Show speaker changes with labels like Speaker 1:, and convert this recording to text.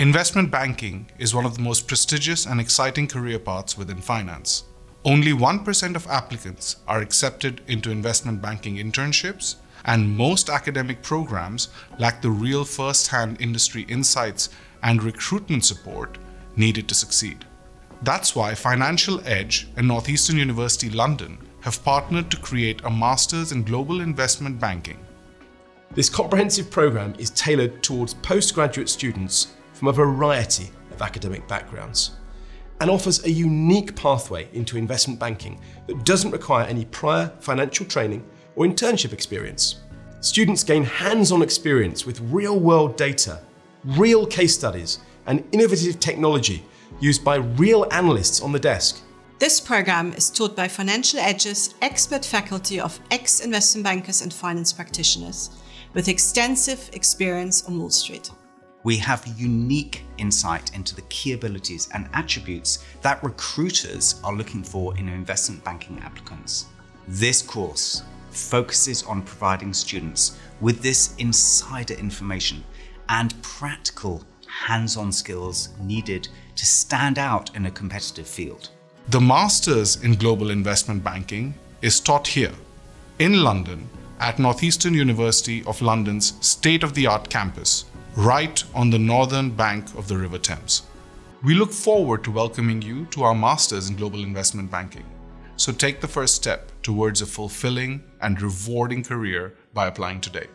Speaker 1: Investment banking is one of the most prestigious and exciting career paths within finance. Only 1% of applicants are accepted into investment banking internships, and most academic programs lack the real first hand industry insights and recruitment support needed to succeed. That's why Financial Edge and Northeastern University London have partnered to create a Masters in Global Investment Banking.
Speaker 2: This comprehensive programme is tailored towards postgraduate students from a variety of academic backgrounds and offers a unique pathway into investment banking that doesn't require any prior financial training or internship experience. Students gain hands on experience with real world data, real case studies, and innovative technology used by real analysts on the desk.
Speaker 3: This program is taught by Financial Edge's expert faculty of ex investment bankers and finance practitioners with extensive experience on Wall Street.
Speaker 4: We have unique insight into the key abilities and attributes that recruiters are looking for in investment banking applicants. This course focuses on providing students with this insider information and practical hands on skills needed to stand out in a competitive field.
Speaker 1: The Masters in Global Investment Banking is taught here in London at Northeastern University of London's state of the art campus, right on the northern bank of the River Thames. We look forward to welcoming you to our Masters in Global Investment Banking. So take the first step towards a fulfilling and rewarding career by applying today.